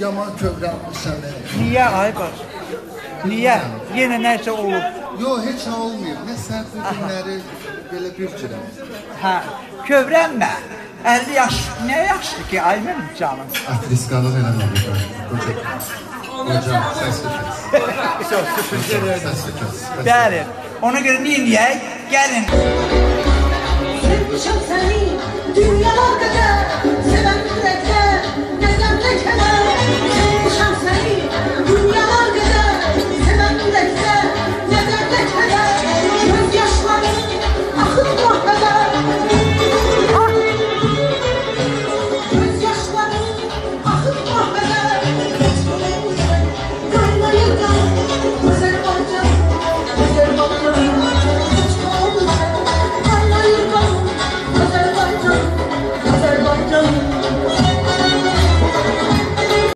yaman kövrəlmişsən məni. Niyə Aybar? Niyə? Yenə nəsə olub? Yo, heç nə olmayıb. Nə sən bu günləri belə bir cürəm. Hə, kövrənmə. 50 yaş nə yaşlı ki, ay mənim canım. Atriskalıq eləmə burada. Qoca. Qoca, səsli kəs. Çox teşekkür ederim. Səsli kəs. Bəli. Ona? Gəlin. Sevmişim seni dünya kadar Yeah.